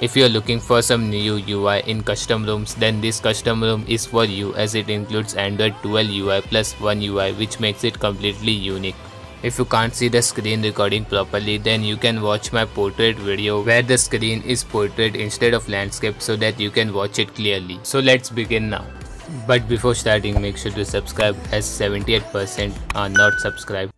If you are looking for some new UI in custom ROMs then this custom ROM is for you as it includes Android 12 UI plus one UI which makes it completely unique. If you can't see the screen recording properly then you can watch my portrait video where the screen is portrait instead of landscape so that you can watch it clearly. So let's begin now. But before starting make sure to subscribe as 78% are not subscribed.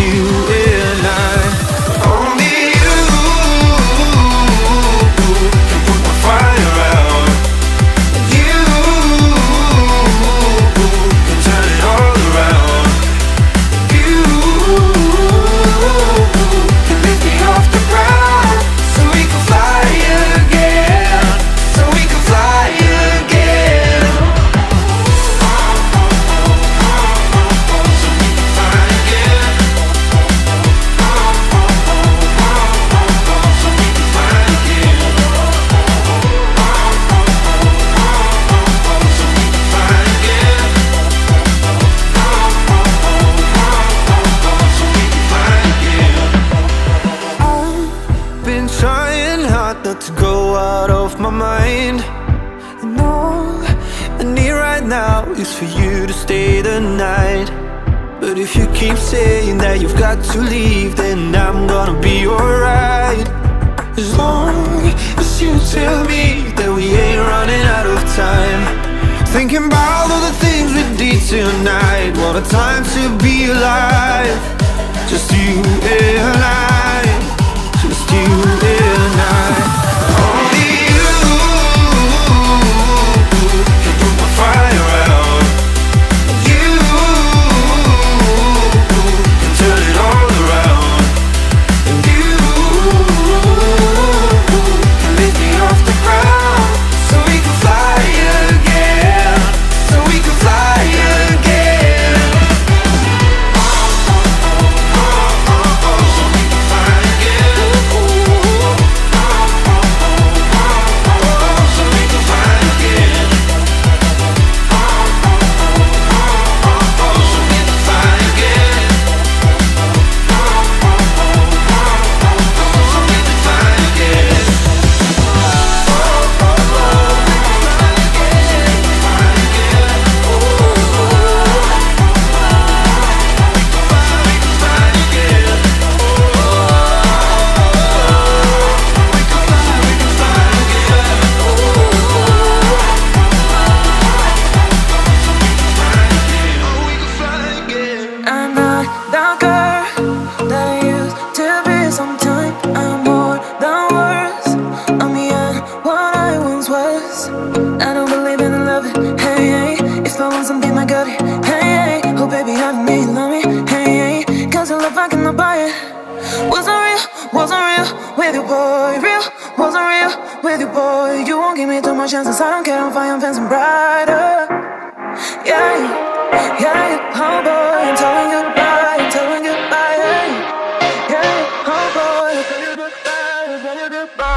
you and I for you to stay the night. But if you keep saying that you've got to leave Then I'm gonna be alright. As long as you tell me that we ain't running out of time. Thinking about all the things we did tonight. What a time to be alive. Just you and I chances, I don't care, I'm fine, I'm brighter. Yeah, yeah, yeah, boy, I'm telling you goodbye, I'm telling you goodbye. Yeah, yeah, boy, I'm telling you goodbye, I'm telling you goodbye.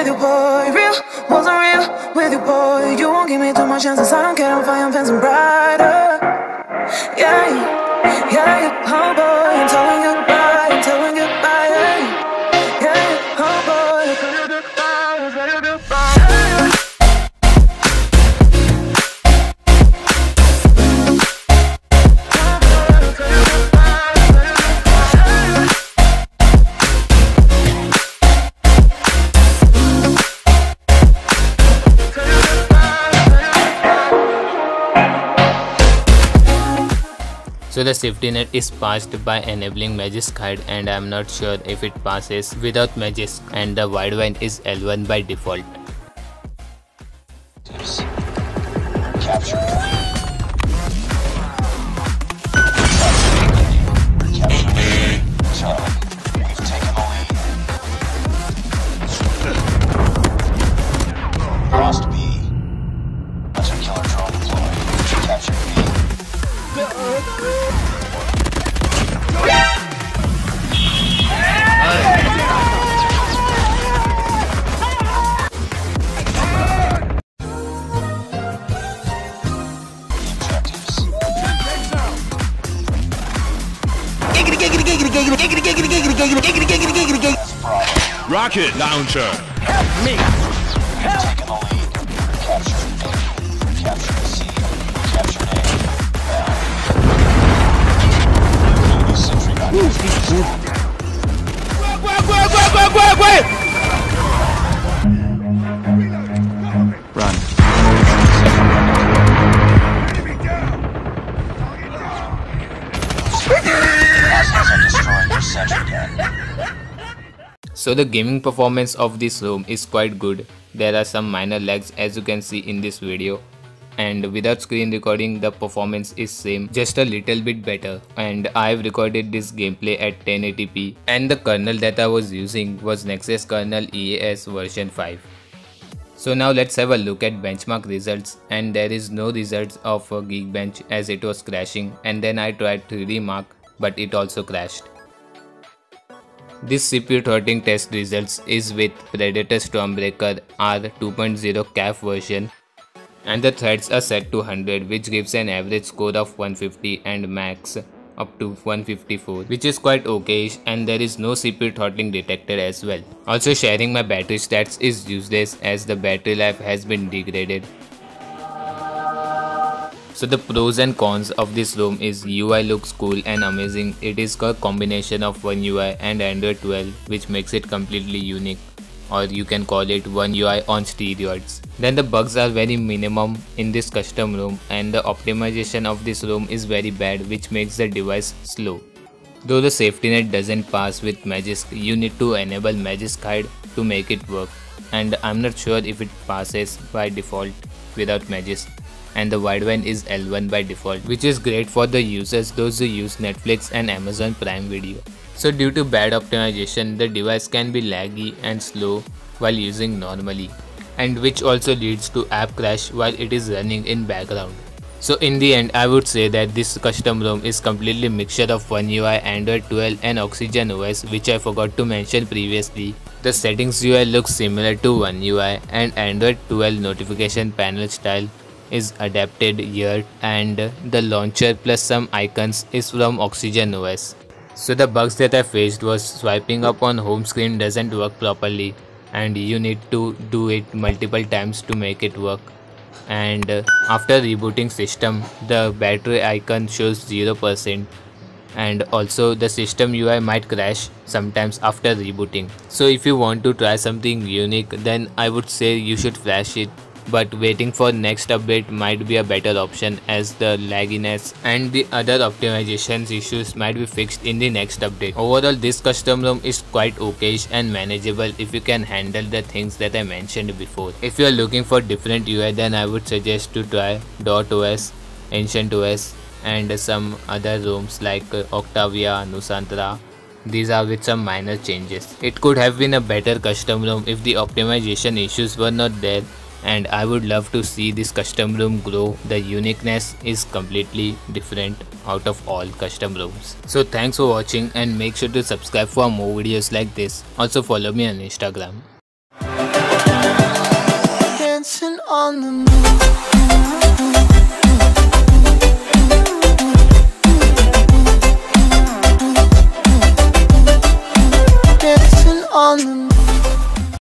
with you, boy. Real wasn't real with you, boy. You won't give me too much chances. I don't care. I'm fire, I'm fancy brighter. Yeah, yeah, yeah, humble. The safety net is passed by enabling Magisk Hide and I am not sure if it passes without Magisk and the Widevine is L1 by default. That's Bravo. Rocket launcher. Taking the lead. Captured A. So the gaming performance of this ROM is quite good. There are some minor lags as you can see in this video. And without screen recording the performance is same just a little bit better and I have recorded this gameplay at 1080p and the kernel that I was using was Nexus kernel EAS version 5. So now let's have a look at benchmark results and there is no results of Geekbench as it was crashing and then I tried 3D Mark but it also crashed. This CPU throttling test results is with Predator Stormbreaker R 2.0 CAF version and the threads are set to 100 which gives an average score of 150 and max up to 154 which is quite okayish and there is no CPU throttling detected as well. Also sharing my battery stats is useless as the battery life has been degraded so the pros and cons of this ROM is UI looks cool and amazing. It is a combination of One UI and Android 12 which makes it completely unique or you can call it One UI on steroids. Then the bugs are very minimum in this custom ROM and the optimization of this ROM is very bad which makes the device slow. Though the safety net doesn't pass with Magisk, you need to enable Magisk Hide to make it work and I'm not sure if it passes by default without Magisk and the widevine is L1 by default which is great for the users those who use Netflix and Amazon Prime Video. So due to bad optimization the device can be laggy and slow while using normally and which also leads to app crash while it is running in background. So in the end I would say that this custom ROM is completely mixture of One UI, Android 12 and Oxygen OS which I forgot to mention previously. The settings UI looks similar to One UI and Android 12 notification panel style is adapted here and the launcher plus some icons is from Oxygen OS. So the bugs that I faced was swiping up on home screen doesn't work properly and you need to do it multiple times to make it work and after rebooting system the battery icon shows 0% and also the system UI might crash sometimes after rebooting. So if you want to try something unique then I would say you should flash it but waiting for next update might be a better option as the lagginess and the other optimizations issues might be fixed in the next update. Overall this custom ROM is quite okayish and manageable if you can handle the things that I mentioned before. If you are looking for different UI then I would suggest to try dotOS, Ancient OS and some other ROMs like uh, Octavia, Nusantara, these are with some minor changes. It could have been a better custom ROM if the optimization issues were not there and I would love to see this custom ROM grow. The uniqueness is completely different out of all custom ROMs. So thanks for watching and make sure to subscribe for more videos like this. Also follow me on Instagram.